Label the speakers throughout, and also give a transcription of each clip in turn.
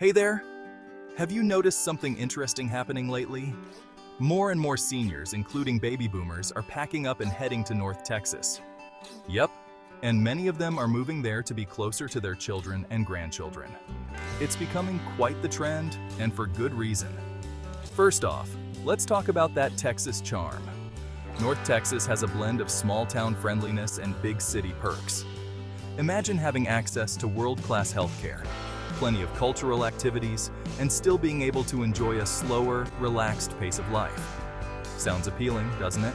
Speaker 1: Hey there! Have you noticed something interesting happening lately? More and more seniors, including baby boomers, are packing up and heading to North Texas. Yep, and many of them are moving there to be closer to their children and grandchildren. It's becoming quite the trend, and for good reason. First off, let's talk about that Texas charm. North Texas has a blend of small-town friendliness and big city perks. Imagine having access to world-class healthcare, plenty of cultural activities, and still being able to enjoy a slower, relaxed pace of life. Sounds appealing, doesn't it?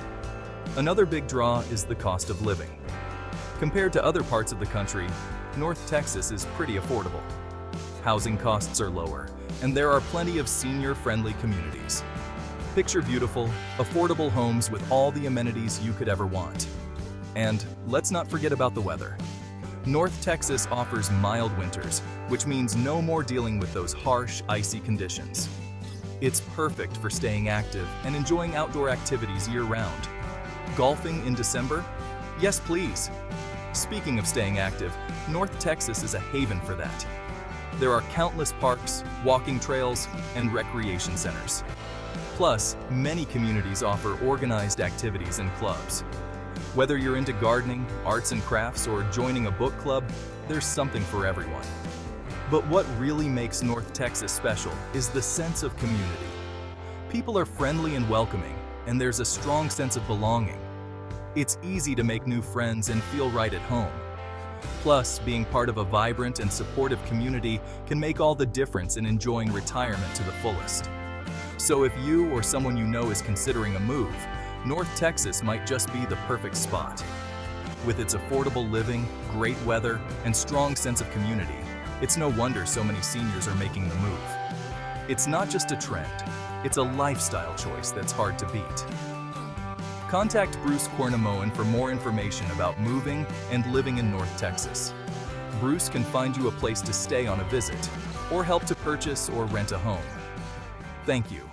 Speaker 1: Another big draw is the cost of living. Compared to other parts of the country, North Texas is pretty affordable. Housing costs are lower, and there are plenty of senior-friendly communities. Picture beautiful, affordable homes with all the amenities you could ever want. And let's not forget about the weather. North Texas offers mild winters, which means no more dealing with those harsh, icy conditions. It's perfect for staying active and enjoying outdoor activities year-round. Golfing in December? Yes, please. Speaking of staying active, North Texas is a haven for that. There are countless parks, walking trails, and recreation centers. Plus, many communities offer organized activities and clubs. Whether you're into gardening, arts and crafts, or joining a book club, there's something for everyone. But what really makes North Texas special is the sense of community. People are friendly and welcoming, and there's a strong sense of belonging. It's easy to make new friends and feel right at home. Plus, being part of a vibrant and supportive community can make all the difference in enjoying retirement to the fullest. So if you or someone you know is considering a move, North Texas might just be the perfect spot. With its affordable living, great weather, and strong sense of community, it's no wonder so many seniors are making the move. It's not just a trend, it's a lifestyle choice that's hard to beat. Contact Bruce Quernemoen for more information about moving and living in North Texas. Bruce can find you a place to stay on a visit, or help to purchase or rent a home. Thank you.